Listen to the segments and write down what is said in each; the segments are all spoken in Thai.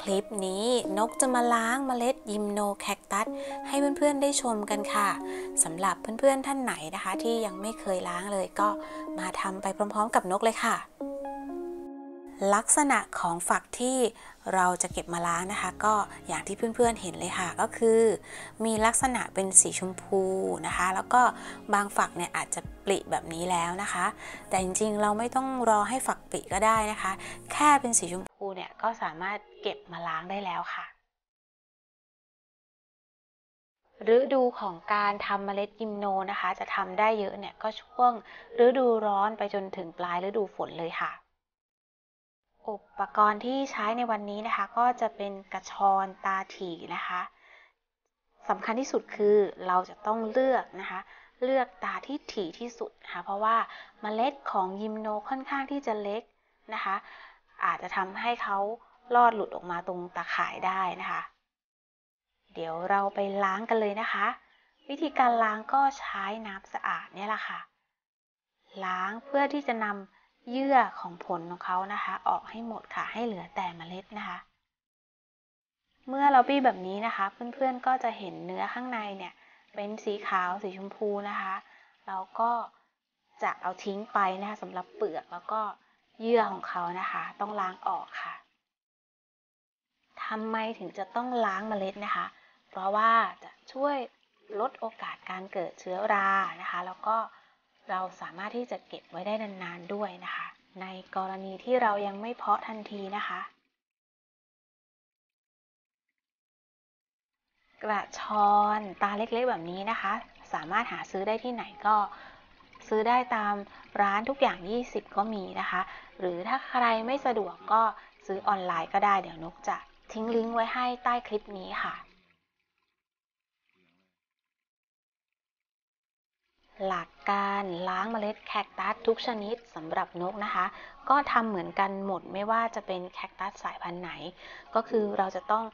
คลิปนี้นกจะมาล้างเมล็ดยิมโนแคคตัสให้เพื่อนๆได้ชมกันค่ะสำหรับเพื่อนๆท่านไหนนะคะ ที่ยังไม่เคยล้างเลยก็มาทำไปพร้อมๆ กับนกเลยค่ะ ลักษณะของฝักที่เราจะเก็บมาล้างนะคะ ก็อย่างที่เพื่อนๆเห็นเลยค่ะ ก็คือ มีลักษณะเป็นสีชมพูนะคะ แล้วก็บางฝักเนี่ยอาจจะปริแบบนี้แล้วนะคะ แต่จริงๆเราไม่ต้องรอให้ฝักปริก็ได้นะคะ แค่เป็นสีชมพูเนี่ยก็สามารถเก็บมาล้างได้แล้วค่ะฤดูของการทำเมล็ดยิมโนนะคะ จะทำได้เยอะเนี่ยก็ช่วงฤดูร้อนไปจนถึงปลายฤดูฝนเลยค่ะ อุปกรณ์ที่ใช้ในวันนี้นะคะ ก็จะเป็นกระชอนตาถี่นะคะสำคัญที่สุดคือเราจะต้องเลือกนะคะ เลือกตาที่ถี่ที่สุดนะคะเพราะว่าเมล็ดของยิมโนค่อนข้างที่จะเล็กนะคะ อาจจะทำให้เขาลอดหลุดออกมาตรงตาข่ายได้นะคะ เดี๋ยวเราไปล้างกันเลยนะคะ วิธีการล้างก็ใช้น้ำสะอาดเนี่ยแหละค่ะ ล้างเพื่อที่จะนำ เยื่อของผลของเขานะคะ ออกให้หมดค่ะให้เหลือแต่เมล็ดนะคะ เมื่อเราบี้แบบนี้นะคะ เพื่อนๆก็จะเห็นเนื้อข้างในเนี่ย เป็นสีขาวสีชมพูนะคะ เราก็จะเอาทิ้งไปนะคะสำหรับเปลือกแล้วก็เยื่อของเขานะคะ ต้องล้างออกค่ะทำไมถึงจะต้องล้างเมล็ดนะคะ เพราะว่าจะช่วยลดโอกาสการเกิดเชื้อรานะคะ แล้วก็ เราสามารถที่จะเก็บไว้ได้นานๆด้วยนะคะ ในกรณีที่เรายังไม่เพาะทันทีนะคะ กระชอนตาเล็กๆแบบนี้นะคะ สามารถหาซื้อได้ที่ไหนก็ซื้อได้ตามร้านทุกอย่าง 20 ก็มีนะคะ หรือถ้าใครไม่สะดวกก็ซื้อออนไลน์ก็ได้เดี๋ยวนกจะทิ้งลิงก์ไว้ให้ใต้คลิปนี้ค่ะ หลักการล้างเมล็ดแคคตัสทุกชนิดสำหรับนกนะคะ ก็ทำเหมือนกันหมดไม่ว่าจะเป็นแคคตัสสายพันธุ์ไหน ก็คือเราจะต้อง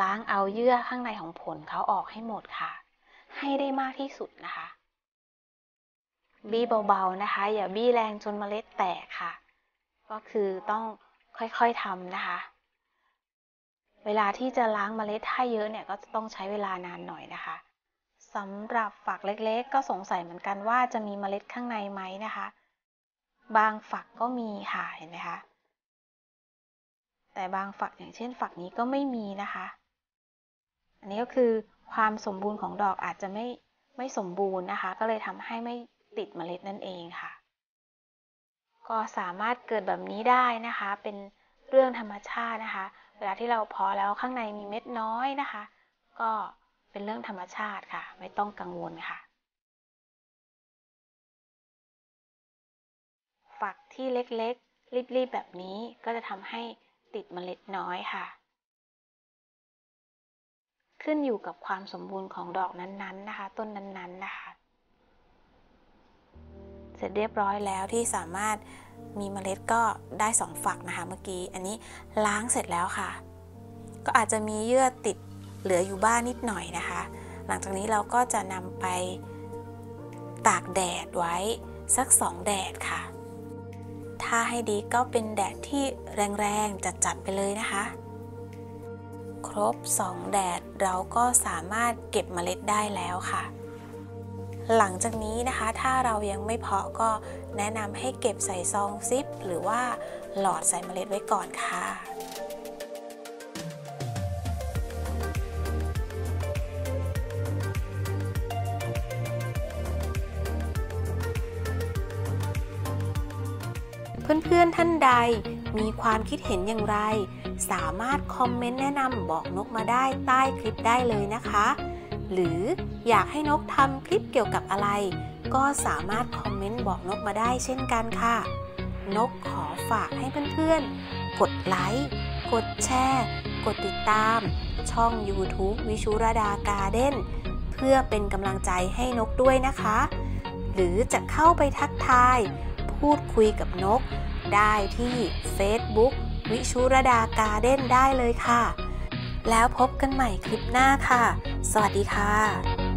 ล้างเอาเยื่อข้างในของผลเขาออกให้หมดค่ะ ให้ได้มากที่สุดนะคะ บี้เบาๆนะคะ อย่าบี้แรงจนเมล็ดแตกค่ะ ก็คือต้องค่อยๆทำนะคะ เวลาที่จะล้างเมล็ดถ้เยอะเนี่ยก็จะต้องใช้เวลานานหน่อยนะคะ สำหรับฝักเล็กๆ ก็สงสัยเหมือนกันว่าจะมีเมล็ดข้างในไหมนะคะ บางฝักก็มีค่ะเห็นไหมคะ แต่บางฝักอย่างเช่น ฝักนี้ก็ไม่มีนะคะ อันนี้ก็คือความสมบูรณ์ของดอกอาจจะไม่ไม่สมบูรณ์นะคะ ก็เลยทำให้ไม่ติดเมล็ดนั่นเองค่ะ ก็สามารถเกิดแบบนี้ได้นะคะ เป็นเรื่องธรรมชาตินะคะ เวลาที่เราพาะแล้วข้างในมีเม็ดน้อยนะคะ ก็ เป็นเรื่องธรรมชาติค่ะ ไม่ต้องกังวลค่ะ ฝักที่เล็กๆ รีบๆ แบบนี้ก็จะทำให้ติดเมล็ดน้อยค่ะ ขึ้นอยู่กับความสมบูรณ์ของดอกนั้นๆนะคะ ต้นนั้นๆนะคะ เสร็จเรียบร้อยแล้วที่สามารถมีเมล็ดก็ได้2ฝักนะคะเมื่อกี้ อันนี้ล้างเสร็จแล้วค่ะ ก็อาจจะมีเยื่อติด เหลืออยู่บ้านนิดหน่อยนะคะ หลังจากนี้เราก็จะนำไปตากแดดไว้สัก2แดดค่ะ ถ้าให้ดีก็เป็นแดดที่แรงๆจัดๆไปเลยนะคะ ครบ 2 แดดเราก็สามารถเก็บเมล็ดได้แล้วค่ะ หลังจากนี้นะคะ ถ้าเรายังไม่เพาะก็แนะนำให้เก็บใส่ซองซิป หรือว่าหลอดใส่เมล็ดไว้ก่อนค่ะ เพื่อนๆท่านใด มีความคิดเห็นอย่างไร สามารถคอมเมนต์แนะนำบอกนกมาได้ใต้คลิปได้เลยนะคะ หรืออยากให้นกทำคลิปเกี่ยวกับอะไร ก็สามารถคอมเมนต์บอกนกมาได้เช่นกันค่ะ นกขอฝากให้เพื่อนๆ กดไลค์ กดแชร์ กดติดตาม ช่อง YouTube วิชุรดาการ์เด้นเพื่อเป็นกำลังใจให้นกด้วยนะคะ หรือจะเข้าไปทักทาย พูดคุยกับนก ได้ที่ Facebook วิชุรดาการ์เด้นได้เลยค่ะ แล้วพบกันใหม่คลิปหน้าค่ะ สวัสดีค่ะ